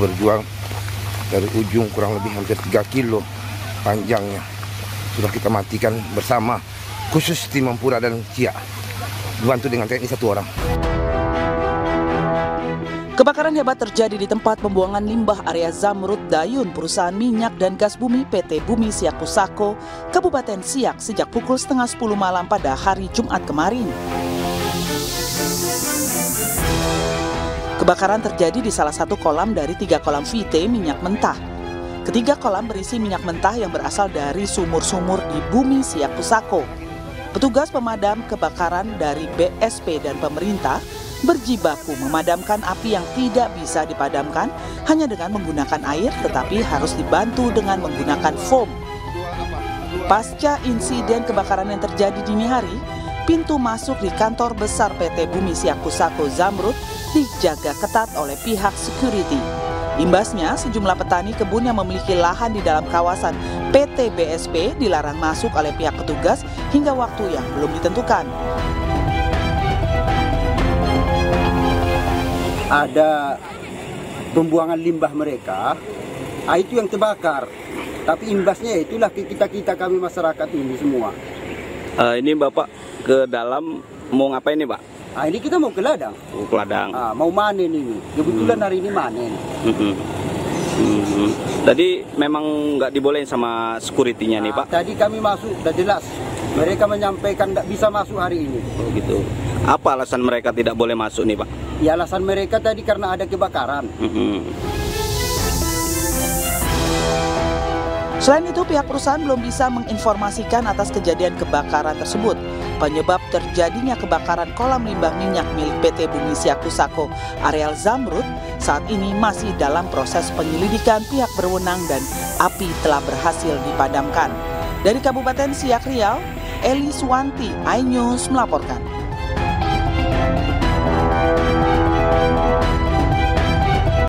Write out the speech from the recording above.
berjuang dari ujung kurang lebih hampir 3 kilo panjangnya sudah kita matikan bersama khusus tim Mampura dan Cia dibantu dengan TNI satu orang. Kebakaran hebat terjadi di tempat pembuangan limbah area Zamrud Dayun perusahaan minyak dan gas bumi PT Bumi Siak Pusako, Kabupaten Siak sejak pukul setengah 10 malam pada hari Jumat kemarin. Kebakaran terjadi di salah satu kolam dari tiga kolam VT minyak mentah. Ketiga kolam berisi minyak mentah yang berasal dari sumur-sumur di Bumi Siak Pusako. Petugas pemadam kebakaran dari BSP dan pemerintah berjibaku memadamkan api yang tidak bisa dipadamkan hanya dengan menggunakan air tetapi harus dibantu dengan menggunakan foam. Pasca insiden kebakaran yang terjadi dini hari, pintu masuk di kantor besar PT Bumi Siak Pusako Zamrud dijaga ketat oleh pihak security. Imbasnya, sejumlah petani kebun yang memiliki lahan di dalam kawasan PT BSP dilarang masuk oleh pihak petugas hingga waktu yang belum ditentukan. ada pembuangan limbah mereka, ah, itu yang terbakar. Tapi imbasnya itulah kita-kita kami masyarakat ini semua. Uh, ini Bapak ke dalam mau ngapain nih Pak? Ah, ini kita mau ke ladang. Oh, ke ladang. Ah, mau manen ini. Kebetulan Hmm. hari ini manen. Mm-mm. Mm-mm. Tadi memang nggak dibolehin sama security-nya nih Ah, Pak? tadi kami masuk, sudah jelas. Mereka menyampaikan tidak bisa masuk hari ini. Oh gitu. Apa alasan mereka tidak boleh masuk nih Pak? Ya alasan mereka tadi karena ada kebakaran. Mm-mm. Selain itu, pihak perusahaan belum bisa menginformasikan atas kejadian kebakaran tersebut. Penyebab terjadinya kebakaran kolam limbah minyak milik PT Bumi Siak Pusako areal Zamrud saat ini masih dalam proses penyelidikan pihak berwenang dan api telah berhasil dipadamkan. Dari Kabupaten Siak Riau, Eli Suwanti, iNews melaporkan.